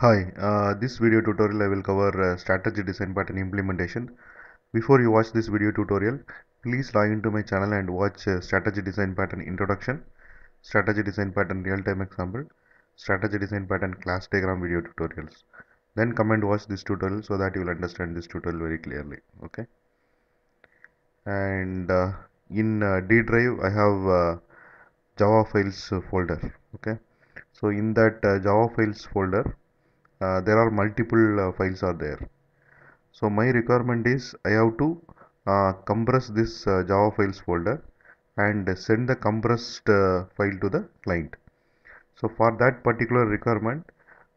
Hi, uh, this video tutorial I will cover uh, strategy design pattern implementation. Before you watch this video tutorial, please log into my channel and watch uh, strategy design pattern introduction, strategy design pattern real-time example, strategy design pattern class diagram video tutorials. Then come and watch this tutorial so that you will understand this tutorial very clearly. Okay. And uh, in uh, D drive I have uh, Java files folder. Okay. So in that Java files folder uh, there are multiple uh, files are there. So my requirement is I have to uh, compress this uh, Java files folder and send the compressed file to the client. So for that particular requirement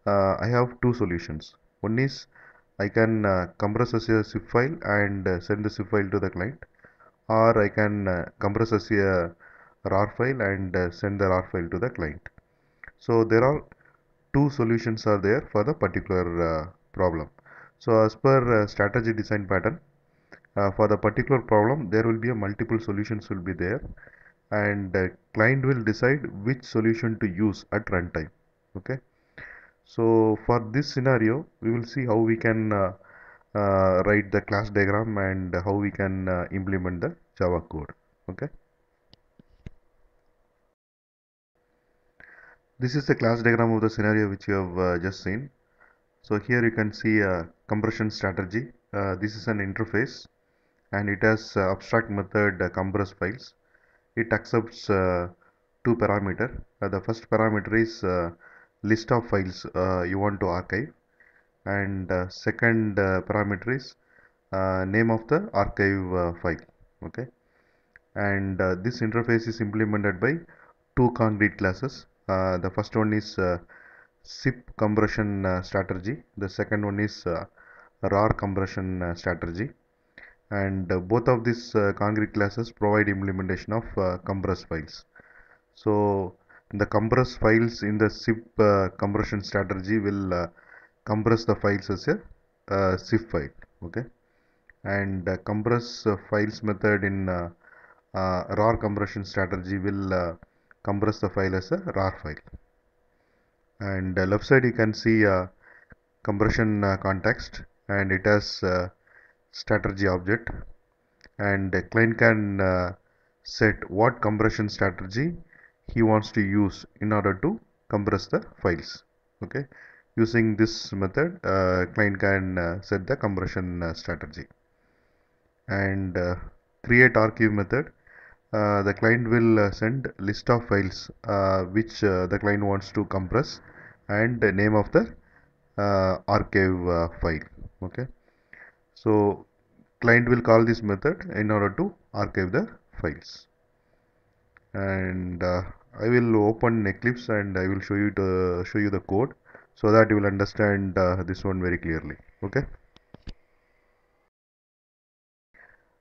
I have two solutions. One is I can compress as a zip file and send the zip file to the client or I can compress as a RAR file and send the RAR file to the client. So there are two solutions are there for the particular uh, problem. So as per uh, strategy design pattern, uh, for the particular problem, there will be a multiple solutions will be there and client will decide which solution to use at runtime. Okay. So for this scenario, we will see how we can uh, uh, write the class diagram and how we can uh, implement the Java code. Okay. This is the class diagram of the scenario which you have uh, just seen. So here you can see a compression strategy. Uh, this is an interface and it has uh, abstract method uh, compress files. It accepts uh, two parameter. Uh, the first parameter is list of files you want to archive and second parameter is name of the archive file. Okay, and this interface is implemented by two concrete classes Uh, the first one is uh, zip compression uh, strategy. The second one is uh, RAR compression uh, strategy. And both of these concrete classes provide implementation of compress files. So the compress files in the zip uh, compression strategy will uh, compress the files as a uh, zip file okay? And compress files method in RAR compression strategy will compress the file as a RAR file. And uh, left side you can see uh, compression uh, context and it has uh, strategy object. And client can uh, set what compression strategy he wants to use in order to compress the files. Okay? Using this method uh, client can set the compression strategy. And create archive method. uh, the client will uh, send list of files uh, which the client wants to compress and name of the archive file okay? So client will call this method in order to archive the files. And uh, I will open Eclipse and I will show you the show you the code so that you will understand uh, this one very clearly okay?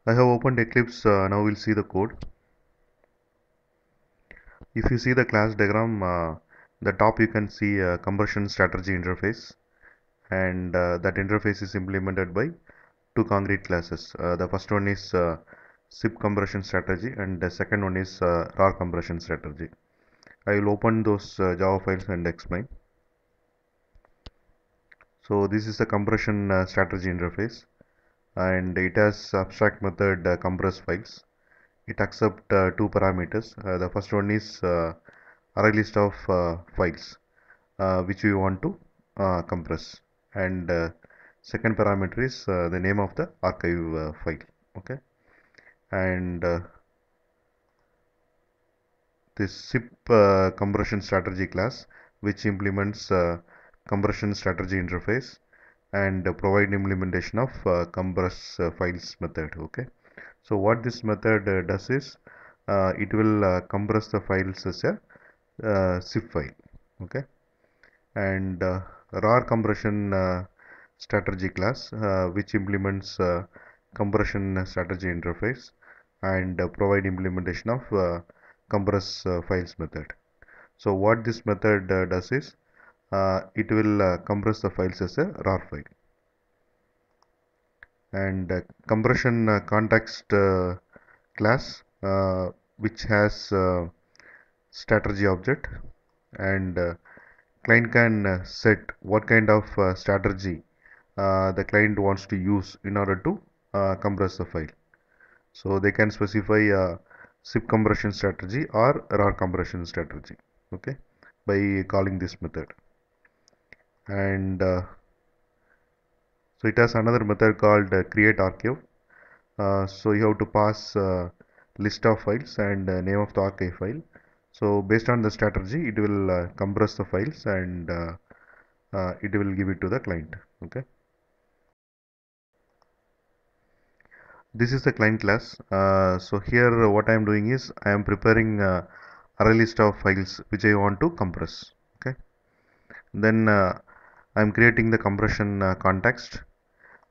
I have opened Eclipse uh, now we'll see the code if you see the class diagram uh, the top you can see a compression strategy interface. And uh, that interface is implemented by two concrete classes. Uh, the first one is uh, zip compression strategy and the second one is uh, RAR compression strategy. I will open those uh, Java files and explain. So this is the compression strategy interface. And it has abstract method compress files it accepts uh, two parameters. Uh, the first one is uh, array list of files which we want to compress. And second parameter is the name of the archive file. Okay? And this zip uh, compression strategy class which implements uh, compression strategy interface and uh, provide implementation of compress files method. Okay so what this method uh, does is uh, it will uh, compress the files as a zip file okay? And RAR compression strategy class which implements compression strategy interface and provide implementation of compress files method. So what this method does is uh, it will uh, compress the files as a RAR file and uh, compression uh, context uh, class which has strategy object and client can set what kind of strategy the client wants to use in order to compress the file. So they can specify a zip compression strategy or RAR compression strategy okay by calling this method. And uh, so it has another method called uh, create archive. Uh, so you have to pass uh, list of files and name of the archive file. So based on the strategy it will compress the files and it will give it to the client. Okay? This is the client class. Uh, so here what I am doing is I am preparing uh, array list of files which I want to compress. Okay? Then uh, I am creating the compression context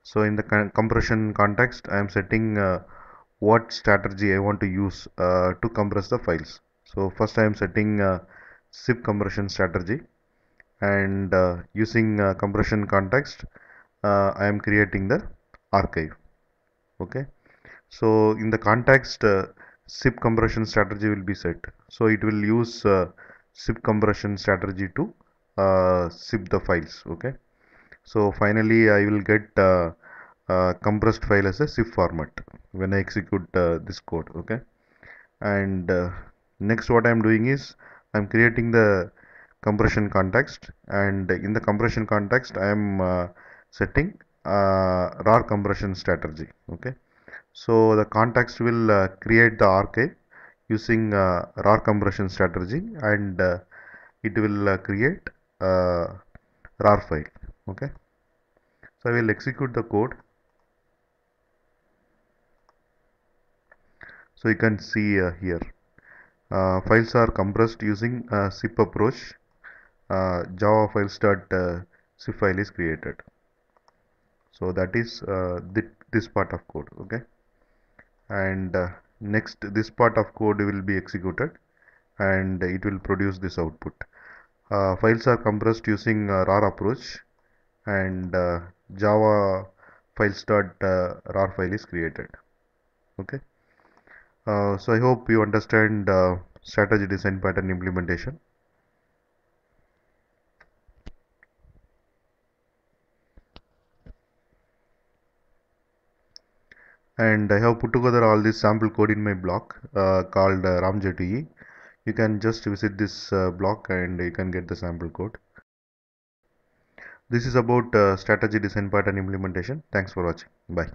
so in the compression context I am setting uh, what strategy I want to use uh, to compress the files. So first I am setting uh, zip compression strategy and uh, using uh, compression context uh, I am creating the archive. Okay? So in the context zip compression strategy will be set. So it will use zip compression strategy to zip the files. Okay so finally I will get uh, uh, compressed file as a zip format when I execute uh, this code okay? And uh, next what I'm doing is I'm creating the compression context and in the compression context I am uh, setting uh, RAR compression strategy okay? So the context will create the archive using RAR compression strategy and it will create uh, RAR file okay. So I will execute the code. So you can see uh, here. Uh, files are compressed using uh, zip approach. Uh, java files dot uh, zip file is created. So that is uh, th this part of code okay? And uh, next this part of code will be executed and it will produce this output. Files are compressed using RAR approach and uh, java files dot uh, RAR file is created okay uh, so I hope you understand uh, strategy design pattern implementation and I have put together all this sample code in my blog uh, called uh, RamJ2EE. You can just visit this uh, blog and you can get the sample code. This is about uh, strategy design pattern implementation. Thanks for watching. Bye.